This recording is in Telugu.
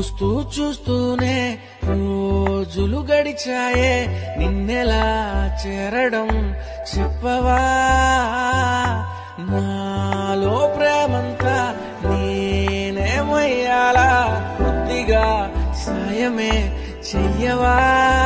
చూస్తూ చూస్తూనే రోజులు గడిచాయే. నిన్నెలా చేరడం చెప్పవా? నాలో ప్రేమంతా నేనేమయ్యాలా? కొద్దిగా సాయమే చెయ్యవా?